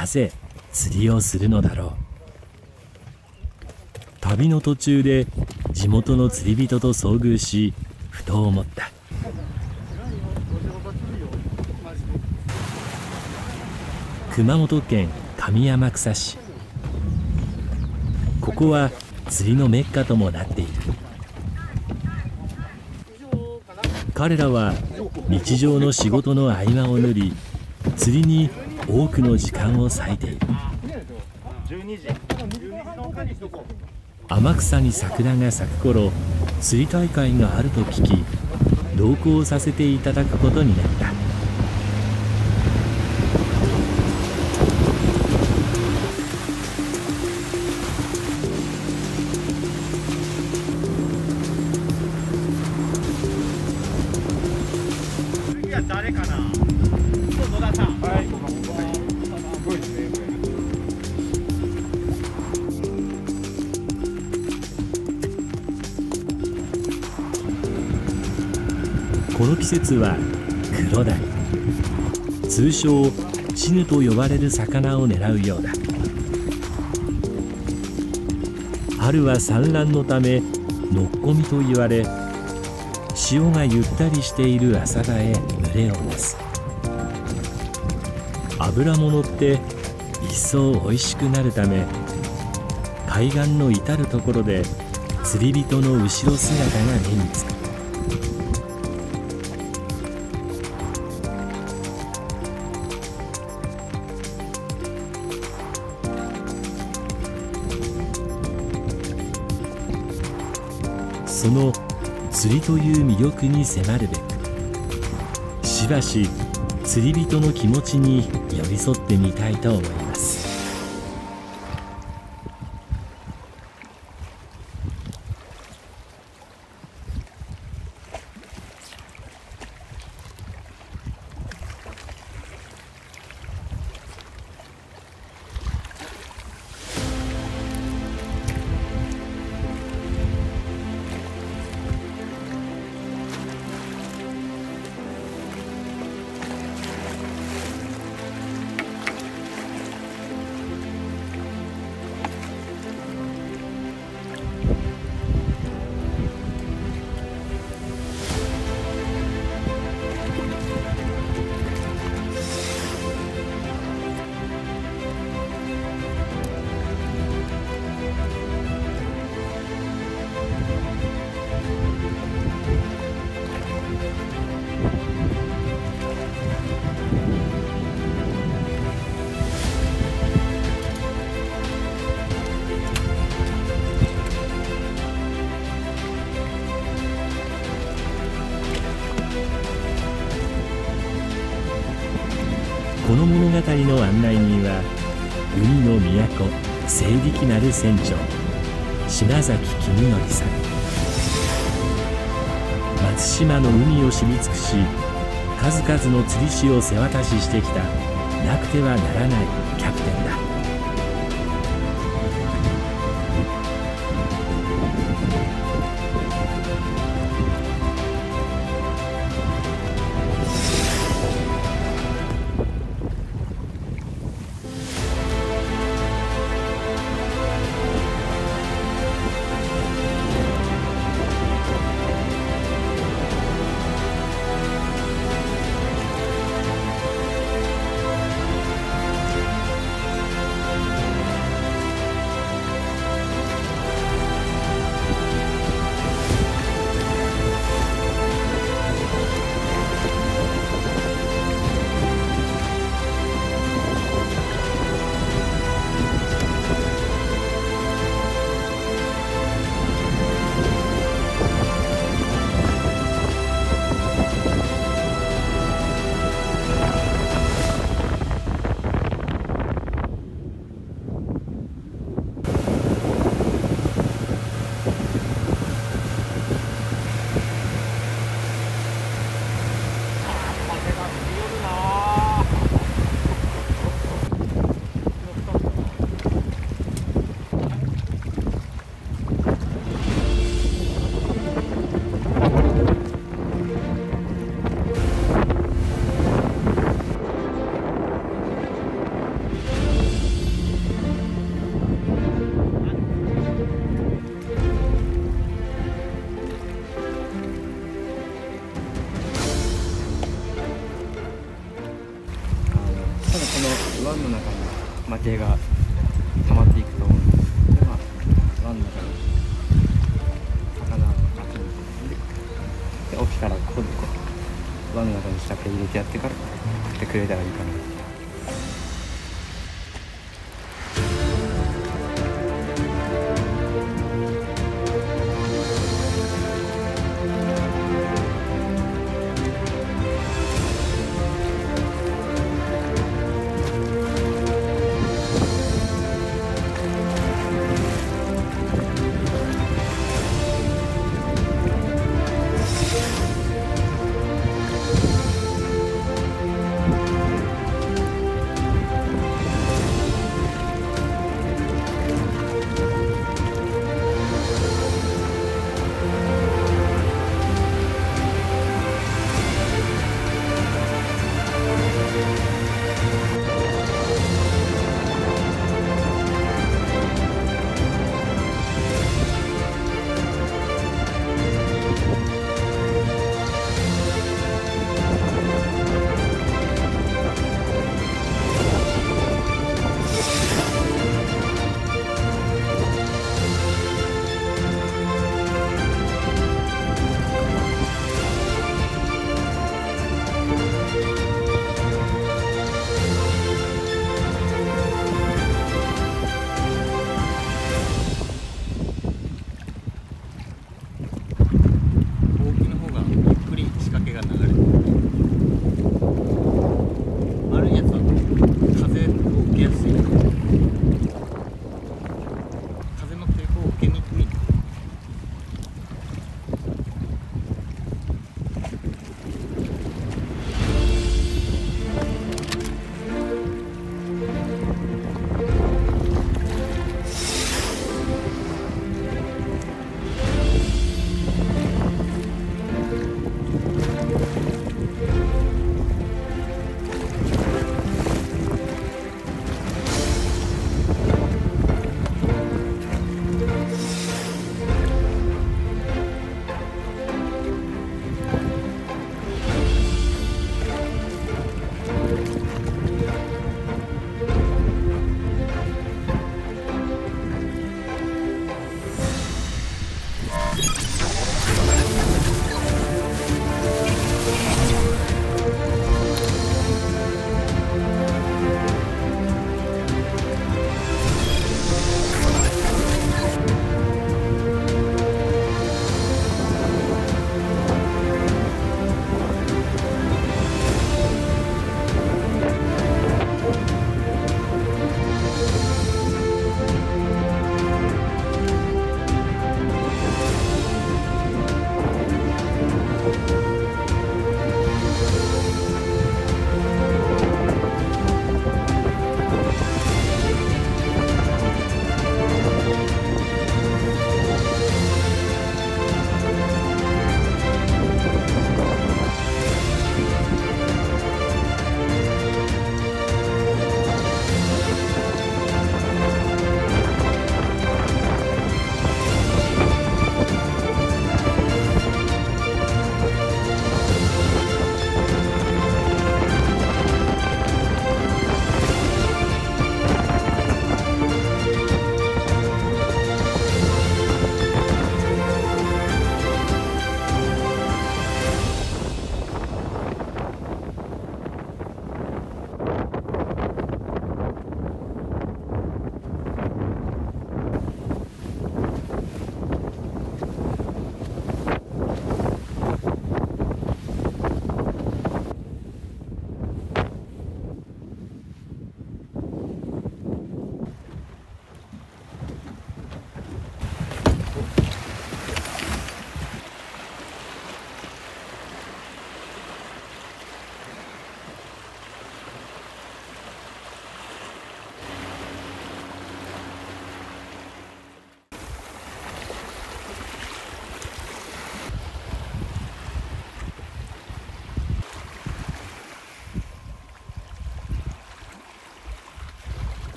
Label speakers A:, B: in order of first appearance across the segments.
A: なぜ釣りをするのだろう。旅の途中で地元の釣り人と遭遇しふと思った。熊本県上天草市。ここは釣りのメッカともなっている。彼らは日常の仕事の合間を縫り釣りに多くの時間を割いている。天草に桜が咲く頃釣り大会があると聞き同行させていただくことになった。
B: 次は誰かな？野田さんはい
A: の季節はクロダイ通称チヌと呼ばれる魚を狙うようだ。春は産卵のためのっこみと言われ潮がゆったりしている浅場へ群れをなす。脂も乗って一層美味しくなるため海岸の至る所で釣り人の後ろ姿が目につく。その釣りという魅力に迫るべくしばし釣り人の気持ちに寄り添ってみたいと思います。この物語の案内人は海の都聖力なる船長島崎公則さん。松島の海を知り尽くし数々の釣り師を背渡ししてきたなくてはならないキャプテンだ。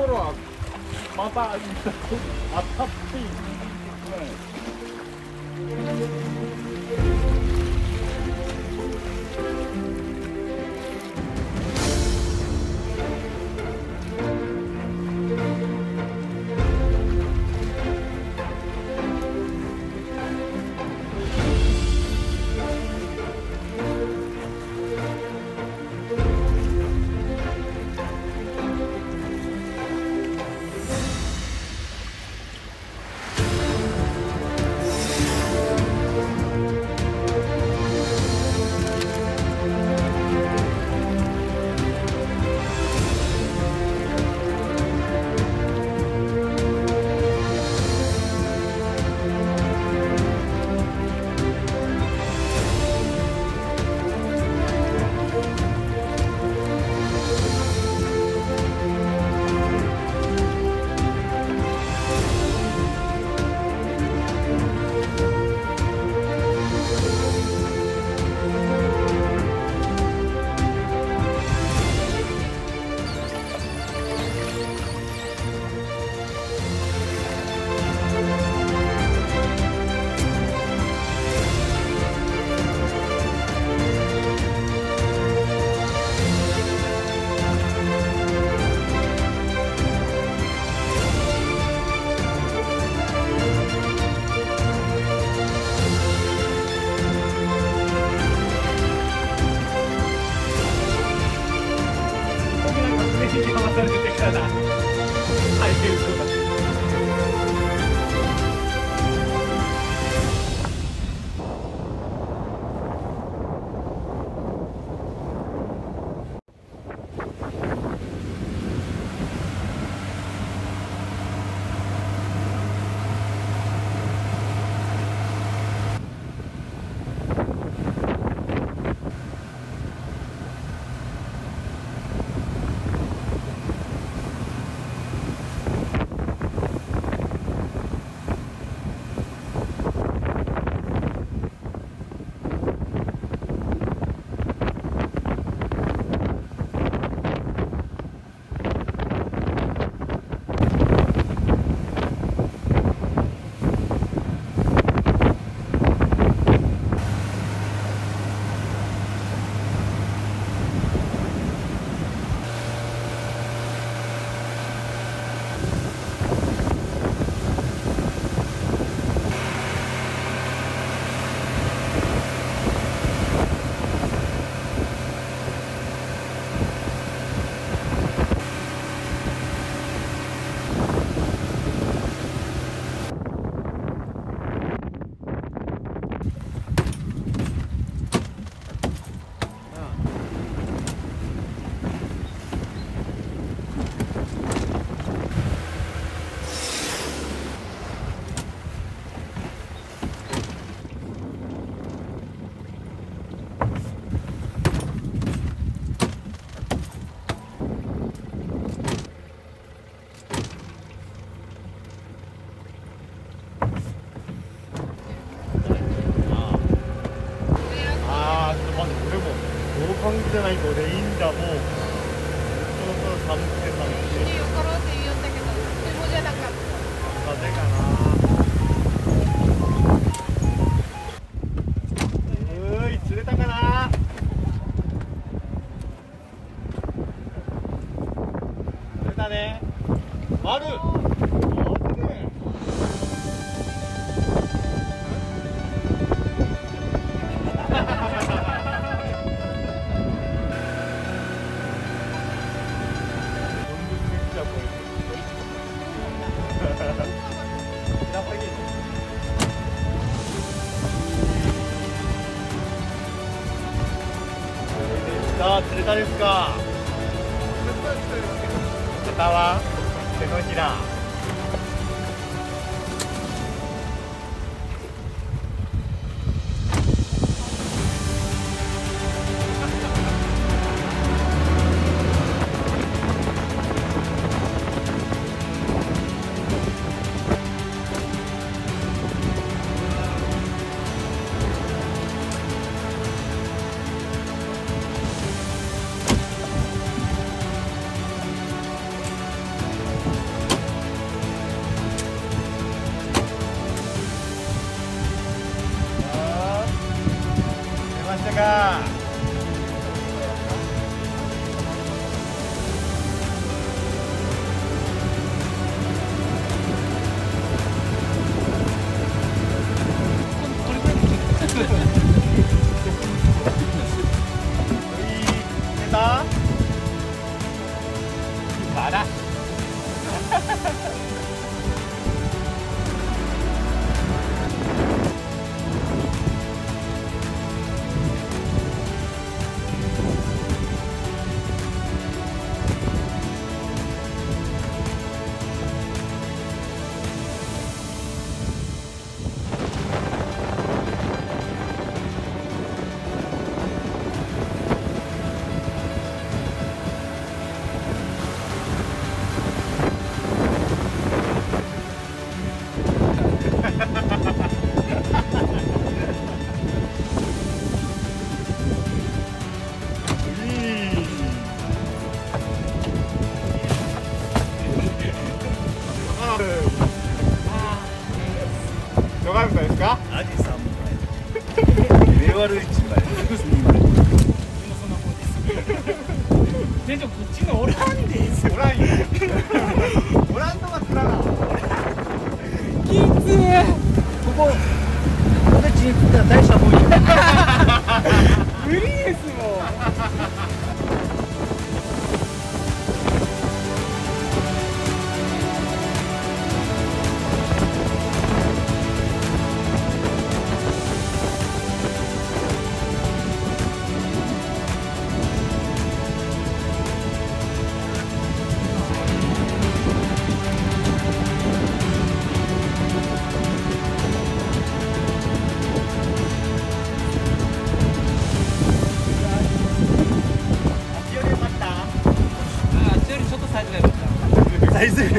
C: 頃は
B: また当たってい。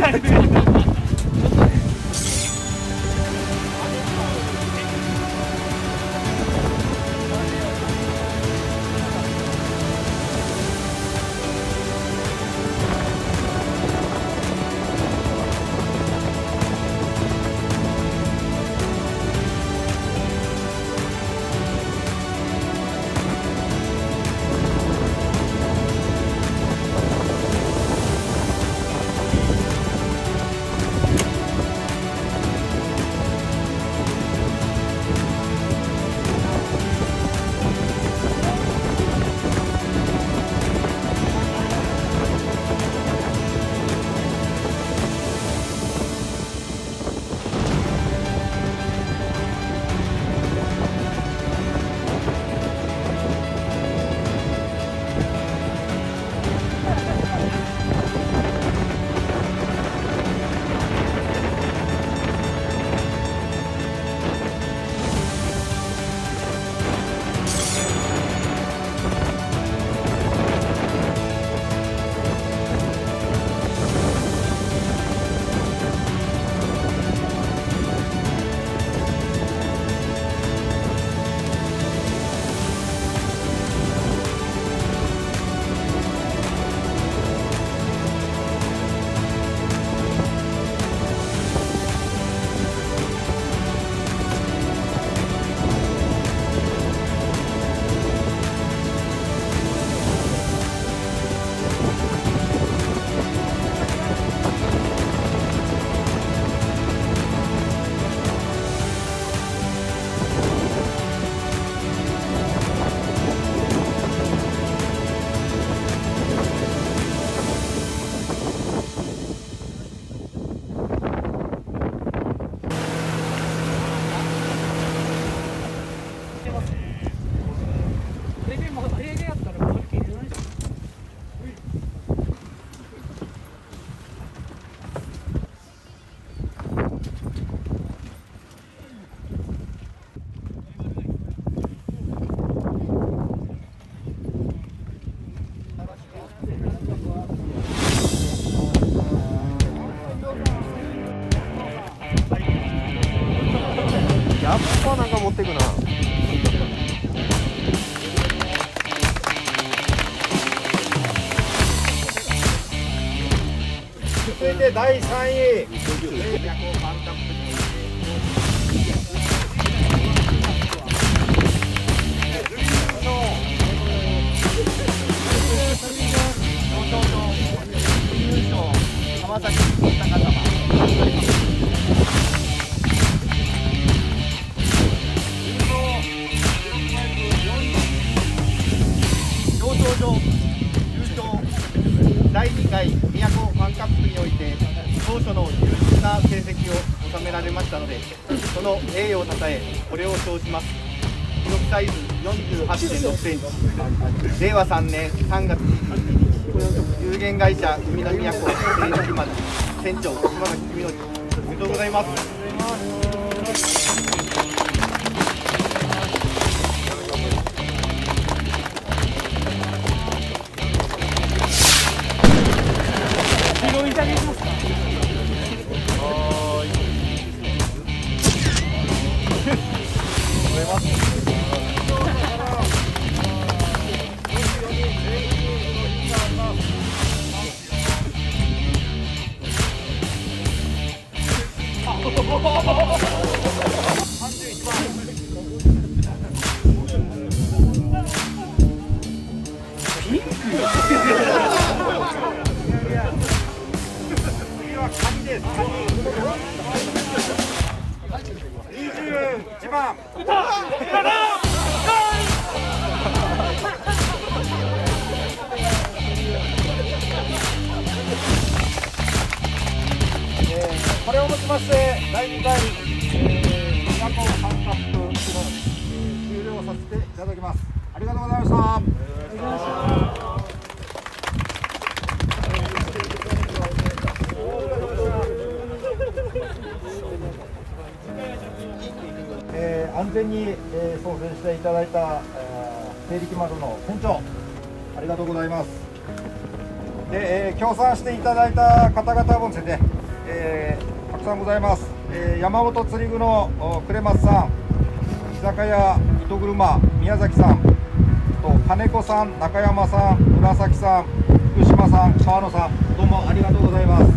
D: Hadi. 続いて第3位。
B: 48.6センチ。令和3年3月21日有限会社海の都成崎町船長島崎文之おめでとうございます。
E: これをもちまして第2回、えー、宮古ファンカップ、終了させていただきます。ありがとうございました。えー安全に、えー操船していただいた、えー、定力丸の船長ありがとうございます。で、えー協賛していただいた方々もですね、えーたくさんございます、えー山本釣り具のお呉松さん居酒屋糸車宮崎さんと金子さん中山さん紫さん福島さん川野さんどうもありがとうございます。